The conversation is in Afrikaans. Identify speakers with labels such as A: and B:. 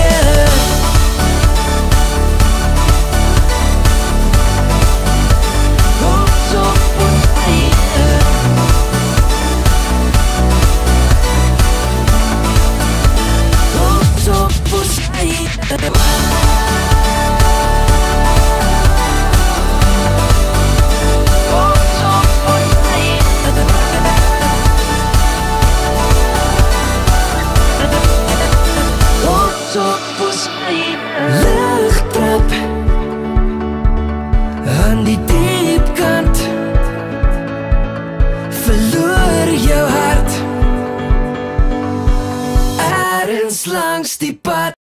A: together op ons einde Luchttrap Aan die diep kant Verloor jou hart. Ergens langs die pad.